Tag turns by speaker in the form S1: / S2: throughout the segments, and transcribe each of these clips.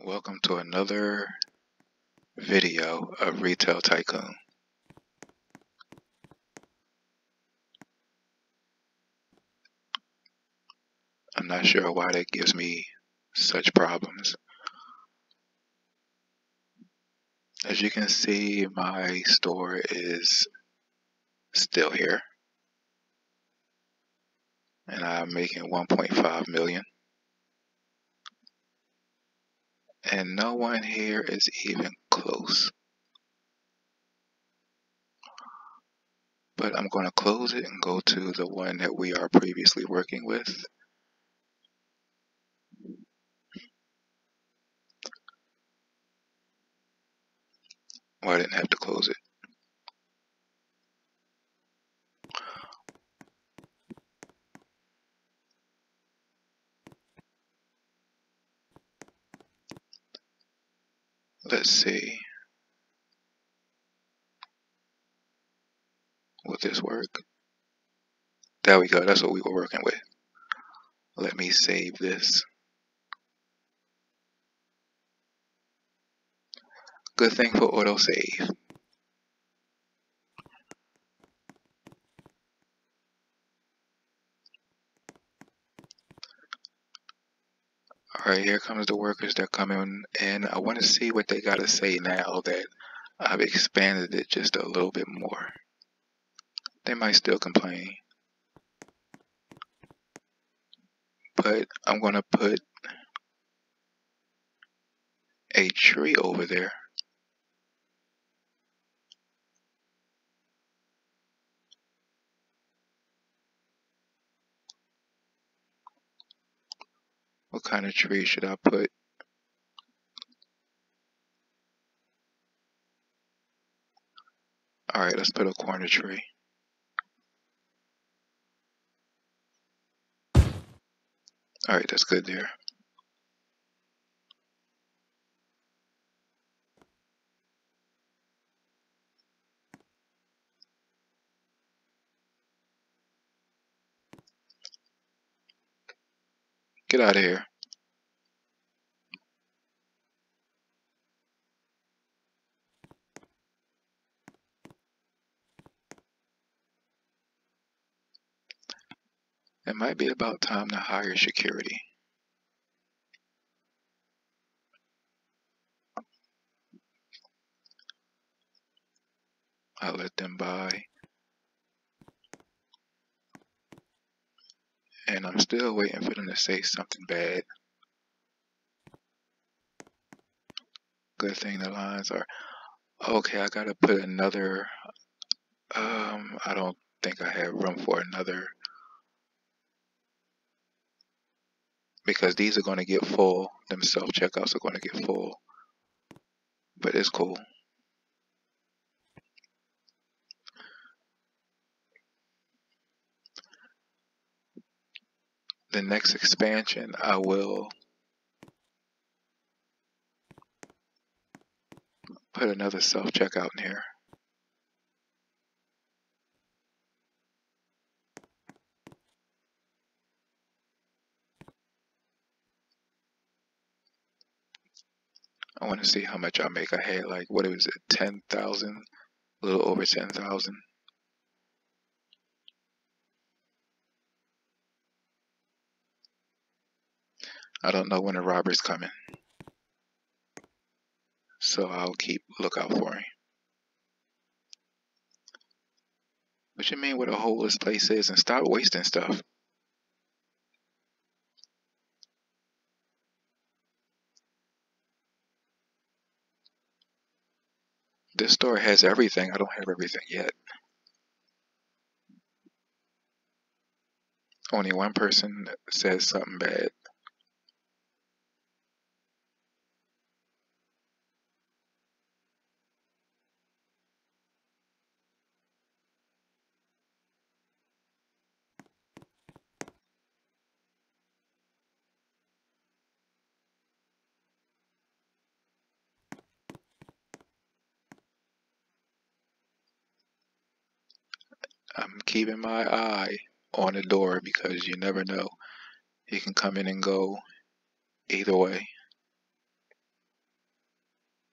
S1: Welcome to another video of Retail Tycoon. I'm not sure why that gives me such problems. As you can see, my store is still here. And I'm making 1.5 million. And no one here is even close. But I'm going to close it and go to the one that we are previously working with. Well, I didn't have to close it. Let's see. Will this work? There we go. That's what we were working with. Let me save this. Good thing for autosave. Alright, here comes the workers that coming in, I want to see what they got to say now that I've expanded it just a little bit more. They might still complain. But I'm going to put a tree over there. What kind of tree should I put? Alright, let's put a corner tree. Alright, that's good there. Get out of here. It might be about time to hire security. I'll let them buy. And I'm still waiting for them to say something bad. Good thing the lines are okay. I gotta put another. Um, I don't think I have room for another because these are going to get full. Them self checkouts are going to get full, but it's cool. The next expansion, I will put another self checkout in here. I want to see how much I make. I had like, what was it, 10,000? A little over 10,000. I don't know when the robber's coming. So I'll keep lookout for him. What you mean what a hole this place is and stop wasting stuff. This store has everything. I don't have everything yet. Only one person says something bad. I'm keeping my eye on the door because you never know. He can come in and go either way.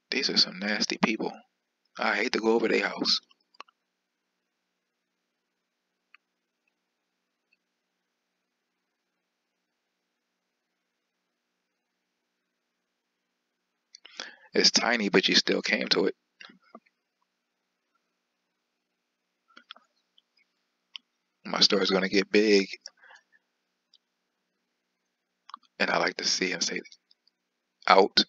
S1: These are some nasty people. I hate to go over their house. It's tiny, but you still came to it. My store is going to get big. And I like to see him say, out.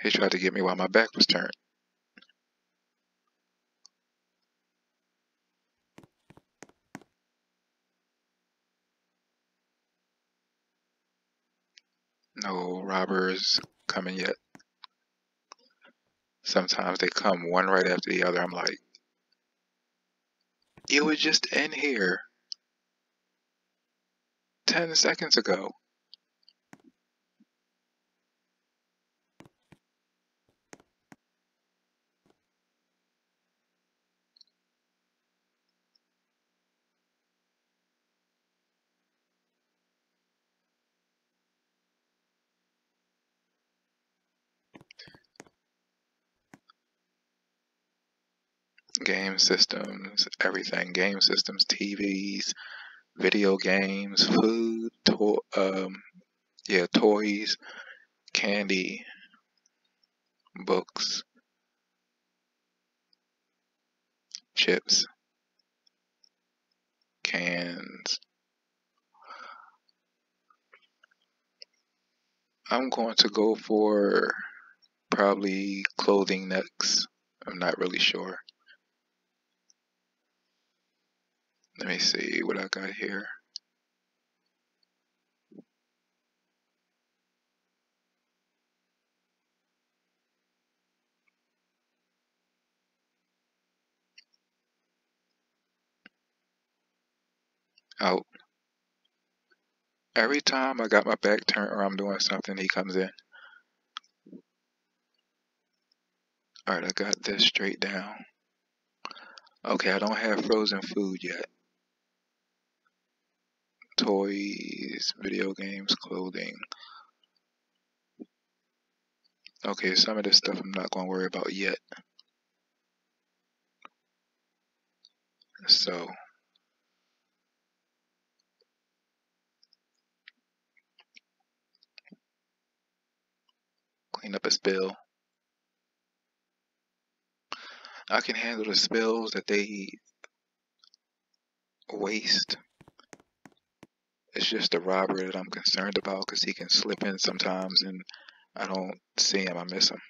S1: He tried to get me while my back was turned. No robbers coming yet. Sometimes they come one right after the other. I'm like, it were just in here 10 seconds ago. Game systems, everything, game systems, TVs, video games, food, to- um, yeah, toys, candy, books, chips, cans. I'm going to go for probably clothing next. I'm not really sure. Let me see what I got here. Out. Every time I got my back turned or I'm doing something, he comes in. Alright, I got this straight down. Okay, I don't have frozen food yet. Toys, video games, clothing. Okay, some of this stuff I'm not going to worry about yet. So, clean up a spill. I can handle the spills that they waste. It's just the robber that I'm concerned about because he can slip in sometimes and I don't see him, I miss him.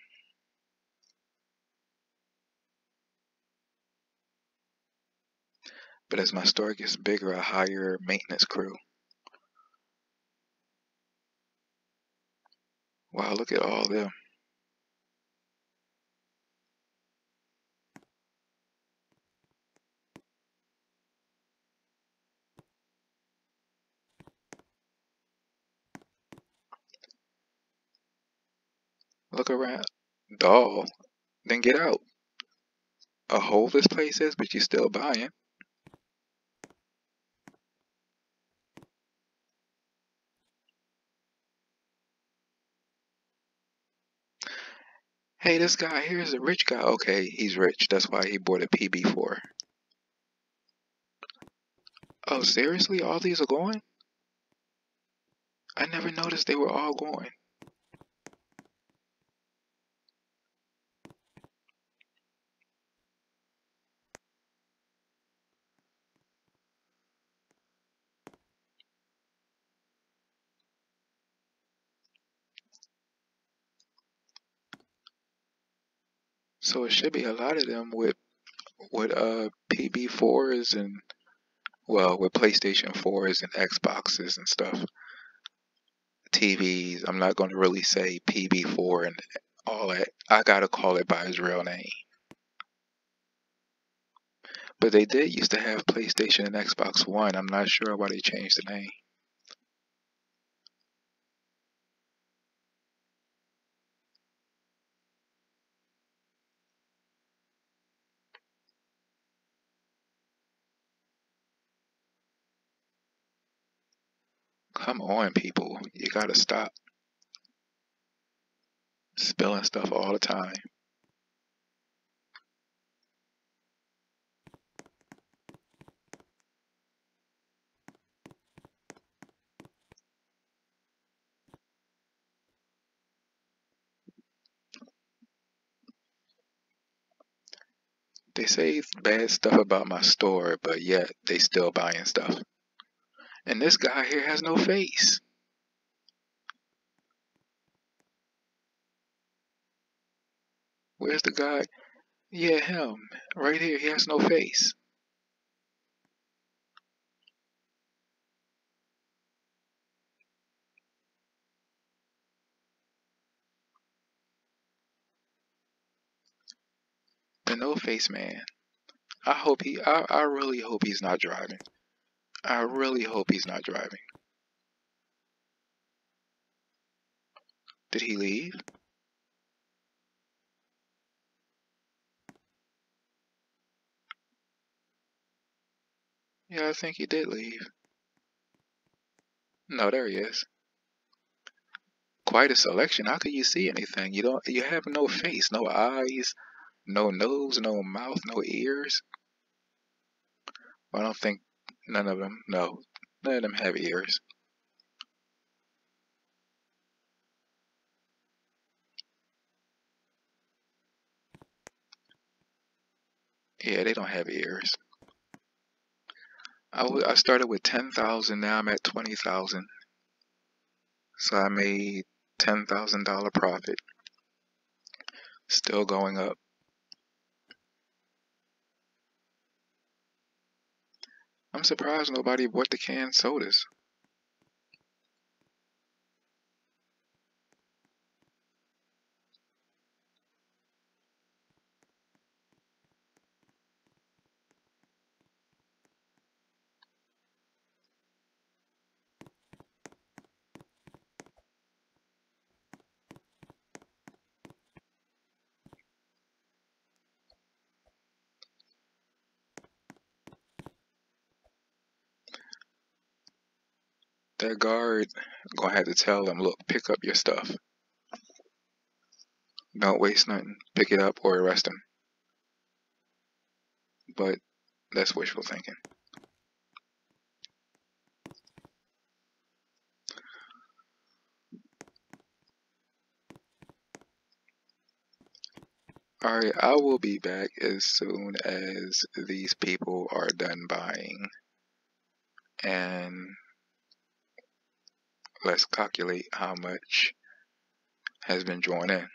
S1: But as my store gets bigger, I hire maintenance crew. Wow, look at all them. Look around. Doll. Then get out. A hole this place is, but you're still buying. Hey, this guy here is a rich guy. Okay, he's rich. That's why he bought a PB4. Oh, seriously? All these are going? I never noticed they were all going. So it should be a lot of them with with uh PB4s and well with PlayStation 4s and Xboxes and stuff. TVs. I'm not going to really say PB4 and all that. I gotta call it by its real name. But they did used to have PlayStation and Xbox One. I'm not sure why they changed the name. Come on, people. You gotta stop spilling stuff all the time. They say bad stuff about my store, but yet they still buying stuff. And this guy here has no face. Where's the guy? Yeah, him. Right here. He has no face. The no face man. I hope he I, I really hope he's not driving. I really hope he's not driving. Did he leave? Yeah, I think he did leave. No, there he is. Quite a selection. How can you see anything? You don't you have no face, no eyes, no nose, no mouth, no ears. I don't think none of them, no, none of them have ears. Yeah, they don't have ears. I, I started with 10,000, now I'm at 20,000. So I made $10,000 profit. Still going up. I'm surprised nobody bought the canned sodas. That guard gonna have to tell them, look, pick up your stuff. Don't waste nothing. Pick it up or arrest him. But that's wishful thinking. Alright, I will be back as soon as these people are done buying. And let's calculate how much has been drawn in.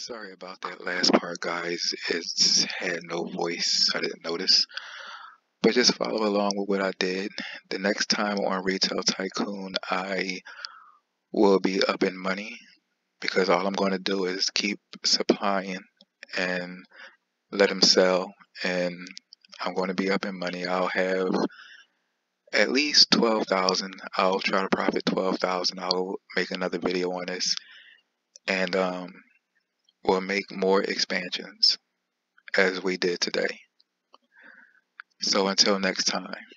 S1: Sorry about that last part, guys. It's had no voice. I didn't notice. But just follow along with what I did. The next time on Retail Tycoon, I will be up in money because all I'm going to do is keep supplying and let them sell. And I'm going to be up in money. I'll have at least 12,000. I'll try to profit 12,000. I'll make another video on this. And um, we'll make more expansions as we did today. So until next time.